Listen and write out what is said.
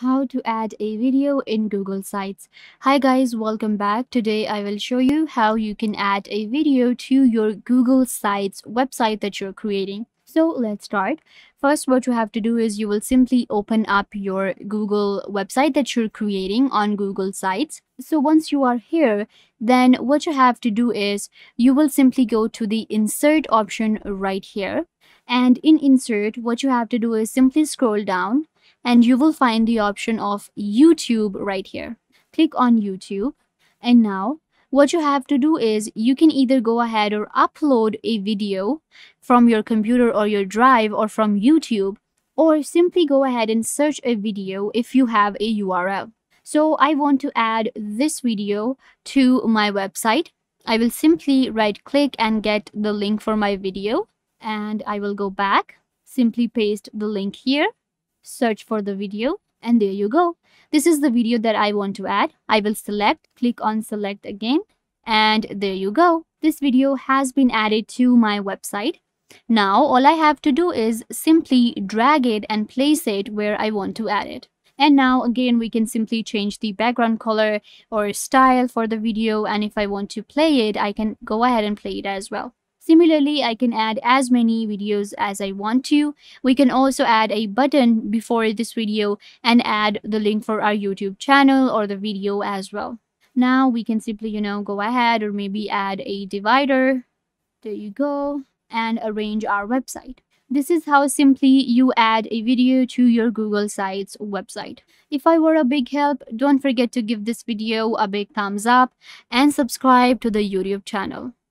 how to add a video in Google Sites. Hi guys, welcome back. Today I will show you how you can add a video to your Google Sites website that you're creating. So let's start. First, what you have to do is you will simply open up your Google website that you're creating on Google Sites. So once you are here, then what you have to do is you will simply go to the insert option right here. And in insert, what you have to do is simply scroll down and you will find the option of YouTube right here. Click on YouTube and now what you have to do is you can either go ahead or upload a video from your computer or your drive or from YouTube or simply go ahead and search a video if you have a URL. So I want to add this video to my website. I will simply right click and get the link for my video and I will go back, simply paste the link here search for the video and there you go. This is the video that I want to add. I will select, click on select again and there you go. This video has been added to my website. Now all I have to do is simply drag it and place it where I want to add it. And now again, we can simply change the background color or style for the video. And if I want to play it, I can go ahead and play it as well. Similarly, I can add as many videos as I want to. We can also add a button before this video and add the link for our YouTube channel or the video as well. Now we can simply, you know, go ahead or maybe add a divider. There you go. And arrange our website. This is how simply you add a video to your Google Sites website. If I were a big help, don't forget to give this video a big thumbs up and subscribe to the YouTube channel.